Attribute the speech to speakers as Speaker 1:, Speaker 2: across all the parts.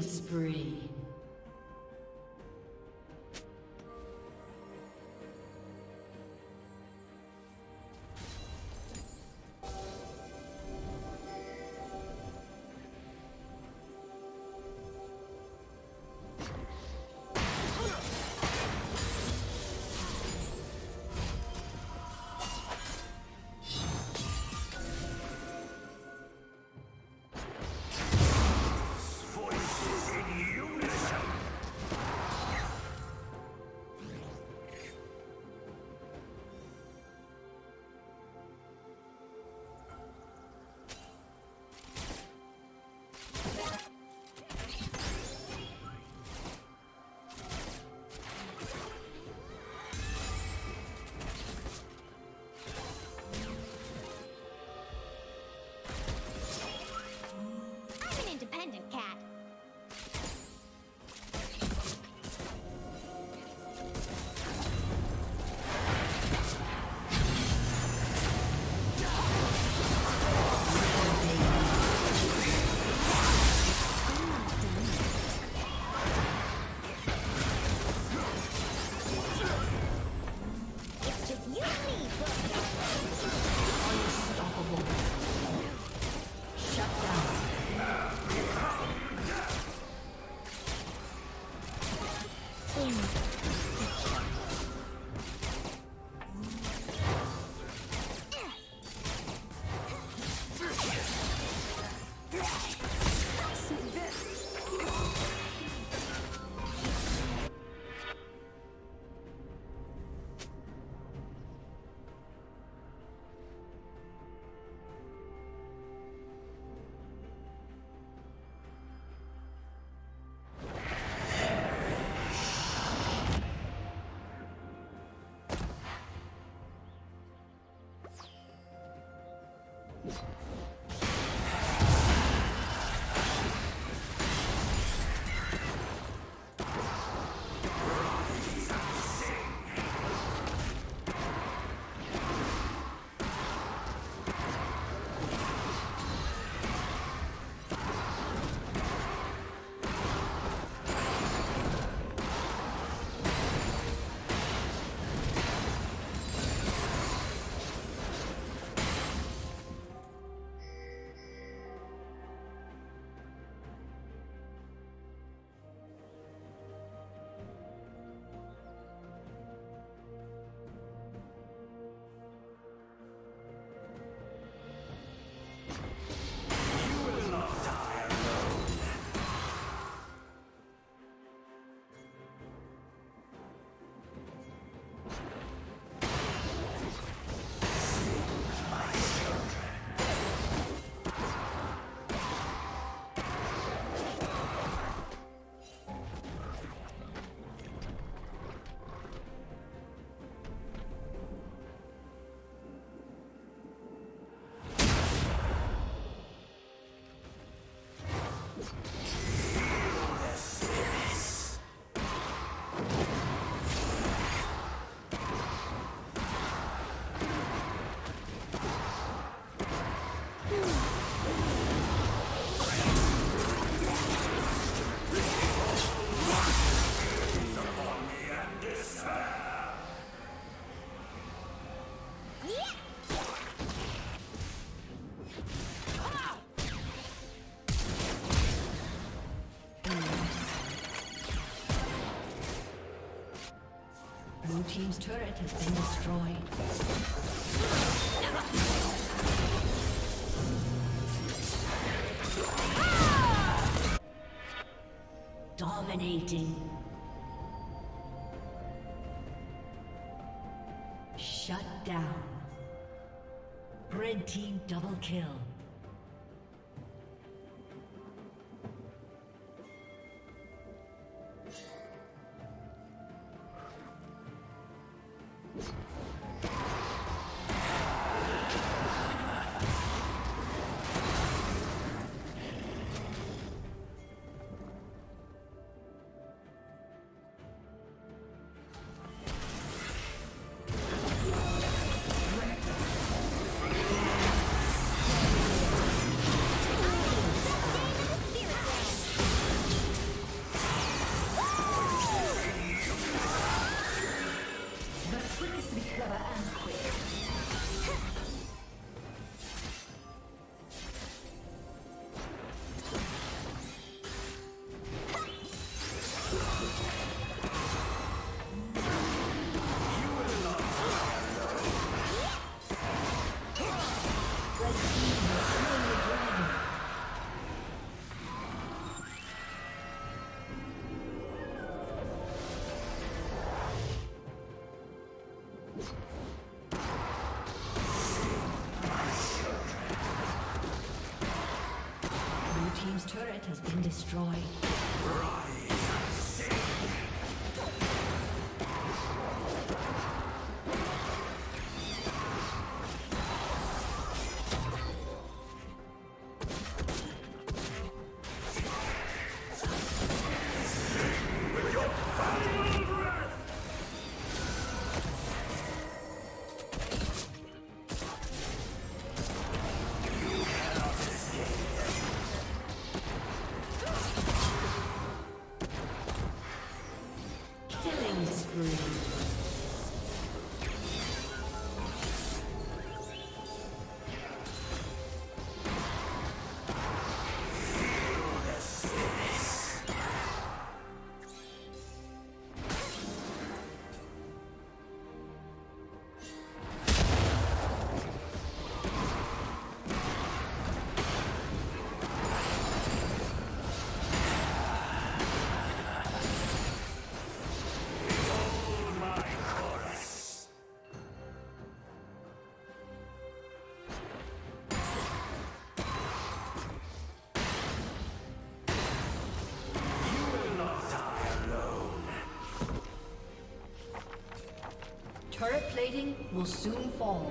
Speaker 1: Spree. Team's turret has been destroyed. Dominating. Shut down. Red team double kill. Blue team's turret has been destroyed. Killing Plating will soon fall.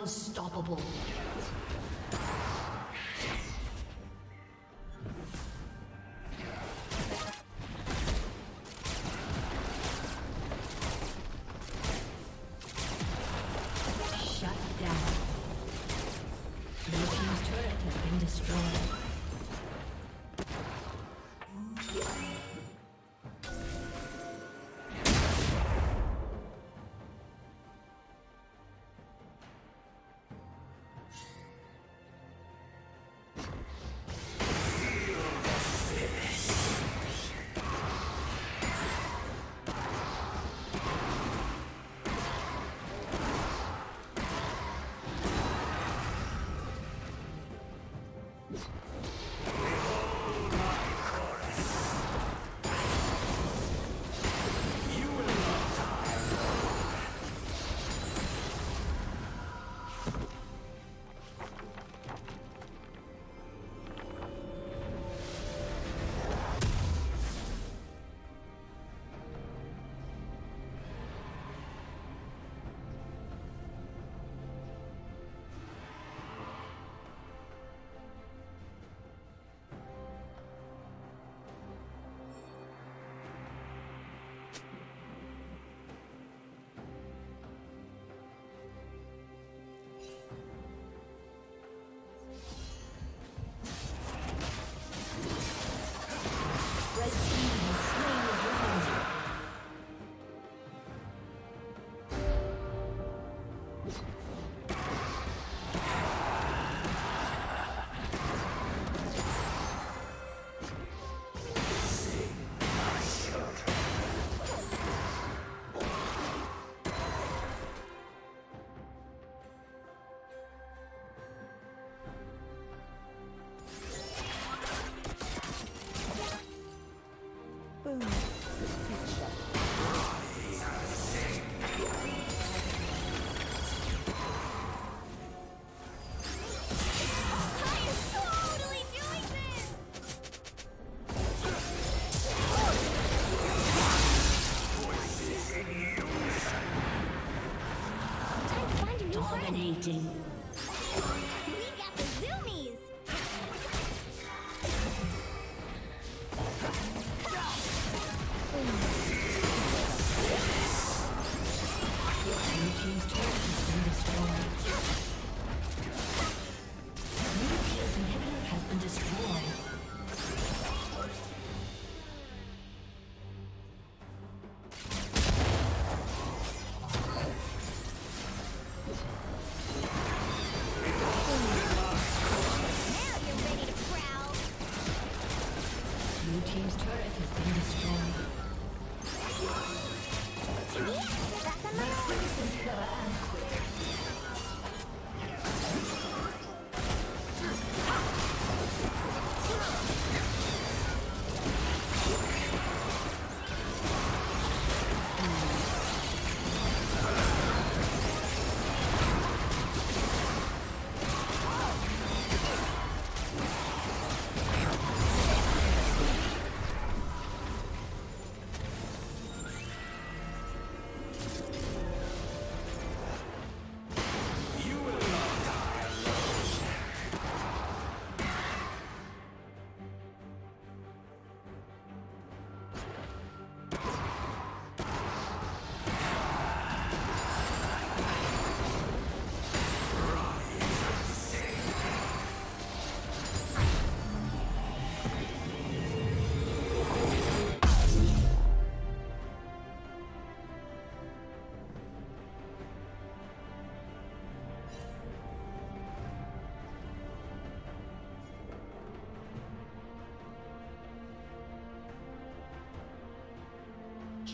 Speaker 1: Unstoppable.